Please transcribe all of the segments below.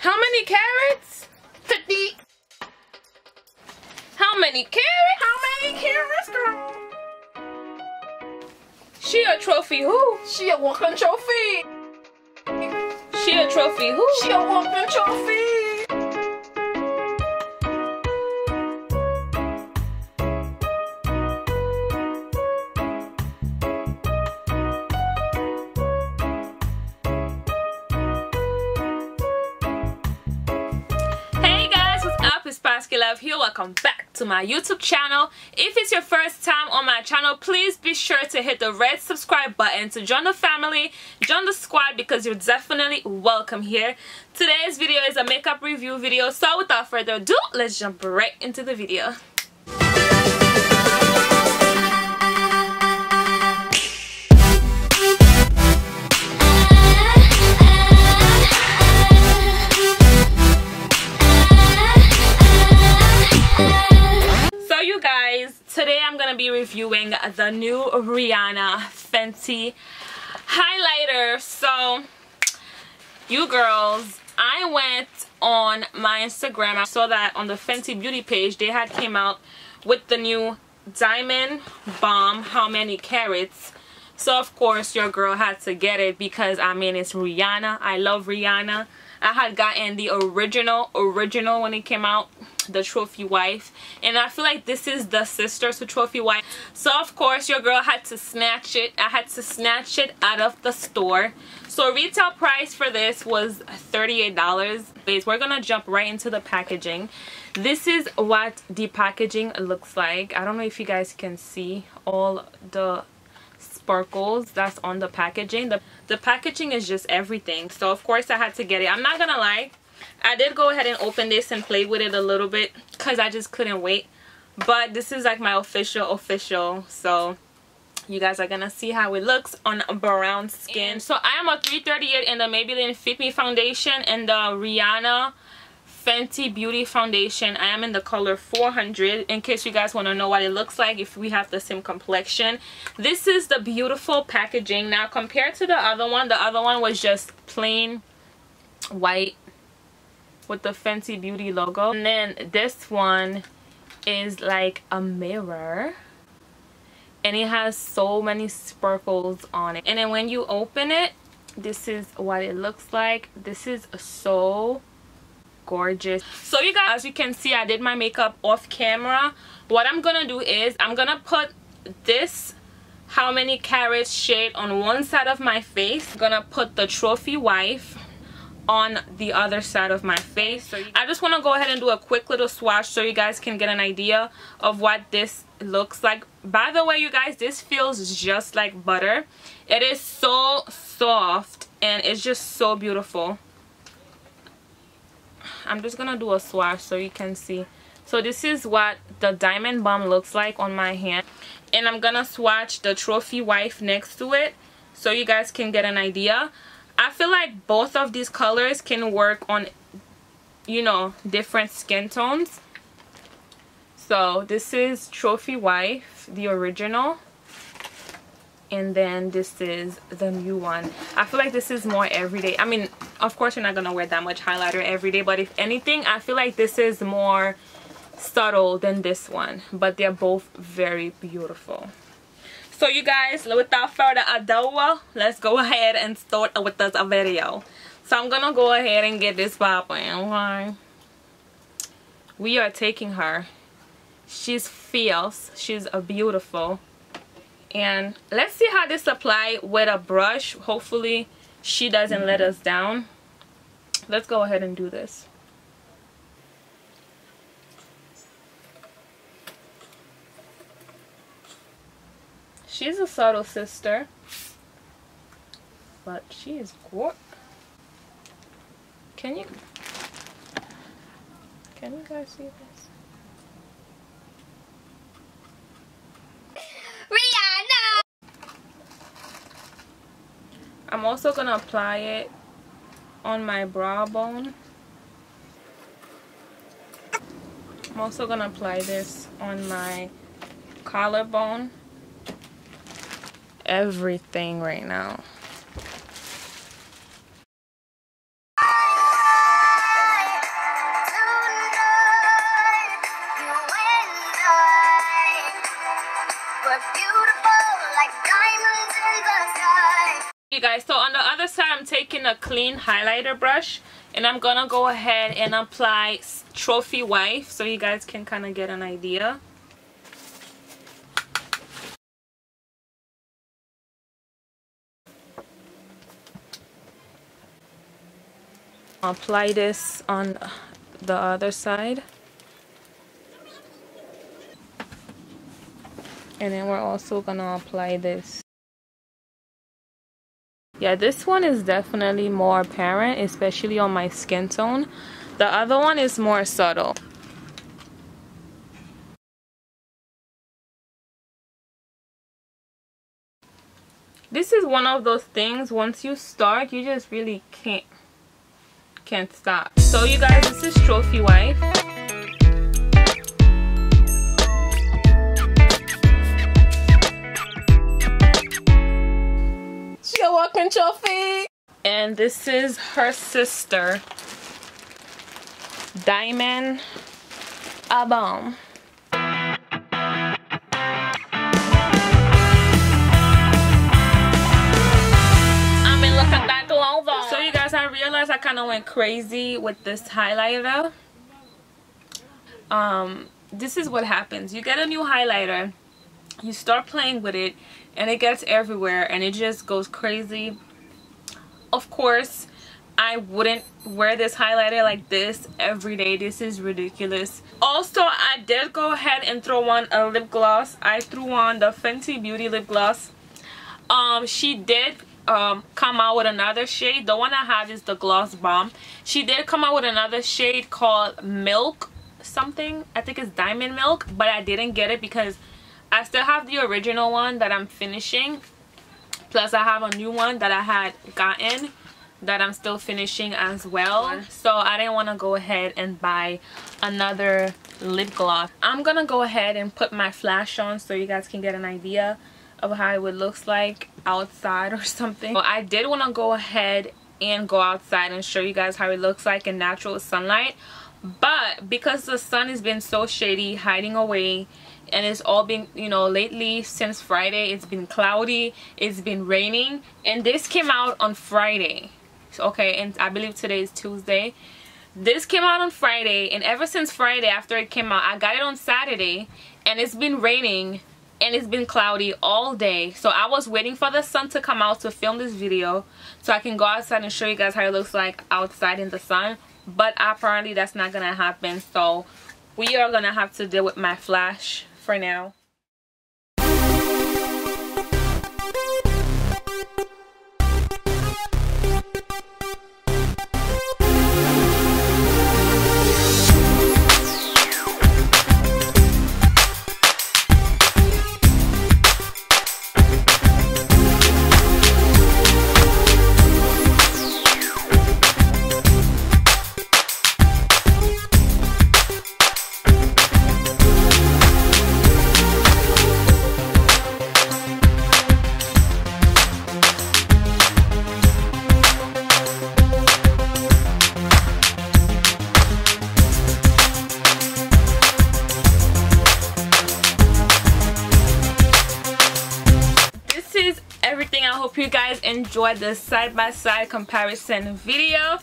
How many carats? 50. How many carats? How many carats, girl? She a trophy who? She a walking trophy. She a trophy who? She a walking trophy. Here. Welcome back to my YouTube channel. If it's your first time on my channel, please be sure to hit the red subscribe button to join the family, join the squad because you're definitely welcome here. Today's video is a makeup review video, so without further ado, let's jump right into the video. The new Rihanna Fenty highlighter. So, you girls, I went on my Instagram. I saw that on the Fenty Beauty page, they had came out with the new Diamond Bomb How Many Carats. So, of course, your girl had to get it because, I mean, it's Rihanna. I love Rihanna. I had gotten the original, original when it came out the trophy wife. And i feel like this is the sister to trophy wife. So of course your girl had to snatch it. I had to snatch it out of the store. So retail price for this was 38 dollars. We're gonna jump right into the packaging. This is what the packaging looks like. I don't know if you guys can see all the sparkles that's on the packaging. The the packaging is just everything. So of course i had to get it. I'm not gonna lie I did go ahead and open this and play with it a little bit because I just couldn't wait. But this is like my official official. So you guys are to see how it looks on brown skin. And so I am a 338 in the Maybelline Fit Me Foundation and the Rihanna Fenty Beauty Foundation. I am in the color 400 in case you guys want to know what it looks like if we have the same complexion. This is the beautiful packaging. Now compared to the other one, the other one was just plain white with the Fenty Beauty logo. And then this one is like a mirror. And it has so many sparkles on it. And then when you open it, this is what it looks like. This is so gorgeous. So you guys, as you can see, I did my makeup off camera. What I'm gonna do is I'm gonna put this how many carats shade on one side of my face. I'm gonna put the trophy wife on the other side of my face. So I just want to go ahead and do a quick little swatch so you guys can get an idea of what this looks like. By the way you guys this feels just like butter. It is so soft and it's just so beautiful. I'm just gonna do a swatch so you can see. So this is what the diamond bomb looks like on my hand. And I'm gonna swatch the trophy wife next to it so you guys can get an idea I feel like both of these colors can work on, you know, different skin tones. So this is Trophy Wife, the original. And then this is the new one. I feel like this is more everyday. I mean, of course you're not going to wear that much highlighter every day. But if anything, I feel like this is more subtle than this one. But they're both very beautiful. So you guys, without further ado, let's go ahead and start with this video. So I'm gonna go ahead and get this popping, okay? We are taking her. She's fierce. She's a beautiful. And let's see how this apply with a brush. Hopefully she doesn't let us down. Let's go ahead and do this. She's a subtle sister. But she is gorgeous. Can you... Can you guys see this? Rihanna! I'm also going to apply it on my brow bone. I'm also going to apply this on my collarbone everything right now. You guys so on the other side I'm taking a clean highlighter brush and I'm gonna go ahead and apply trophy wife so you guys can kind of get an idea Apply this on the other side. And then we're also gonna apply this. Yeah this one is definitely more apparent especially on my skin tone. The other one is more subtle. This is one of those things once you start you just really can't can't stop so you guys this is trophy wife She's walking trophy. And this is her sister, Diamond Abom. Kind of went crazy with this highlighter. Um, this is what happens. You get a new highlighter you start playing with it and it gets everywhere and it just goes crazy. Of course I wouldn't wear this highlighter like this every day. This is ridiculous. Also I did go ahead and throw on a lip gloss. I threw on the Fenty Beauty lip gloss. Um she did um, come out with another shade the one I have is the gloss bomb she did come out with another shade called milk something I think it's diamond milk but I didn't get it because I still have the original one that I'm finishing. Plus I have a new one that I had gotten that I'm still finishing as well. So I didn't want to go ahead and buy another lip gloss. I'm going to go ahead and put my flash on so you guys can get an idea of how it looks like outside or something. So I did want to go ahead and go outside and show you guys how it looks like in natural sunlight. But because the sun has been so shady, hiding away, and it's all been you know lately since friday it's been cloudy it's been raining and this came out on friday okay and i believe today is tuesday this came out on friday and ever since friday after it came out i got it on saturday and it's been raining and it's been cloudy all day. So i was waiting for the sun to come out to film this video so i can go outside and show you guys how it looks like outside in the sun. But apparently that's not gonna happen. So we are gonna have to deal with my flash for now. Guys enjoyed this side-by-side -side comparison video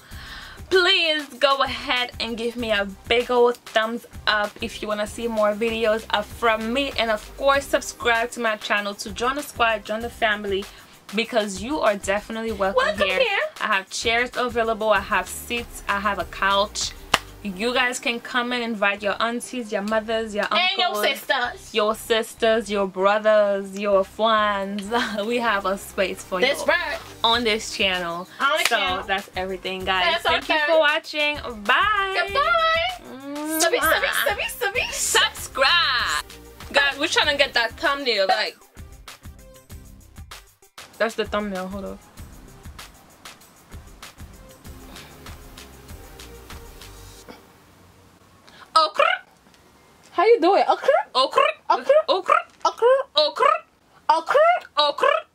please go ahead and give me a big old thumbs up if you want to see more videos uh, from me and of course subscribe to my channel to join the squad join the family because you are definitely welcome, welcome here. here i have chairs available i have seats i have a couch you guys can come and invite your aunties, your mothers, your uncles, and your sisters, your sisters, your brothers, your friends. we have a space for this you right. on this channel. On so channel. that's everything, guys. That's Thank okay. you for watching. Bye. Goodbye. Subby, subby, subby, subby. Subscribe, guys. We're trying to get that thumbnail. Like, that's the thumbnail. Hold up. Okr. How you doing? Okr. Okr. Okr. Okr. Okr. Okr. Okr. Okr.